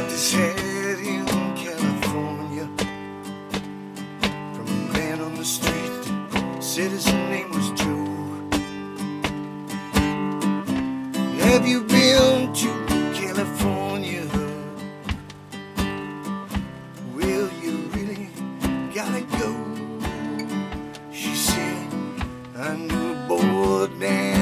got this head in California from a man on the street said his name was Joe. Have you been to California? Will you really gotta go? She said, I knew a boy down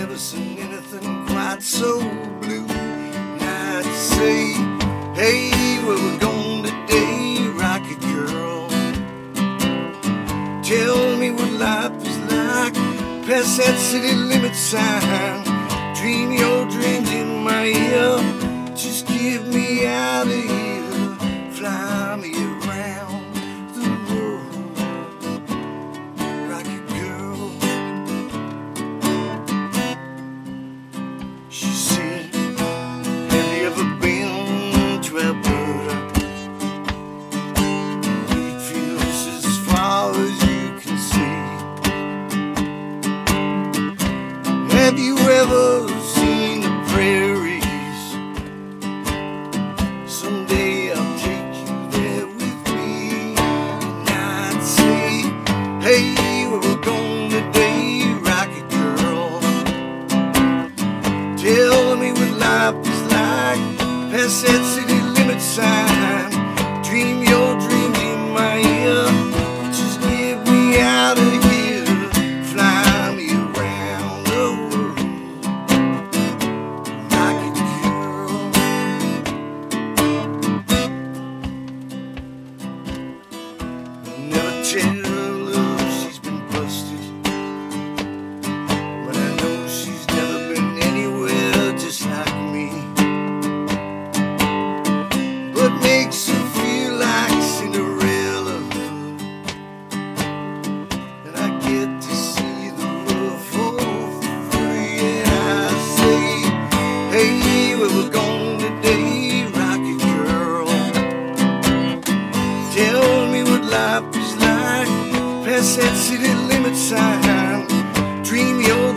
Never seen anything quite so blue. And I'd say, hey, where we going today, rocket girl? Tell me what life is like past that city limit sign. Dream your dreams in my ear. Past that city limit sign. Dream your dreams in my ear. Just give me out of here. Fly me around the world. Rocket girl. Never tell makes her feel like Cinderella. And I get to see the world for free. And I say, hey, where we're going today, Rocket Girl. Tell me what life is like past that city limit sign. Dream your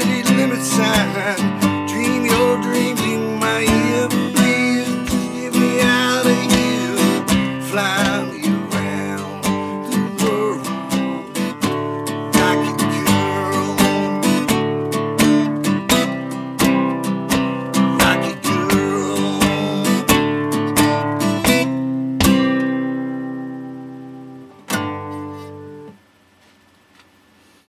city limit sign uh,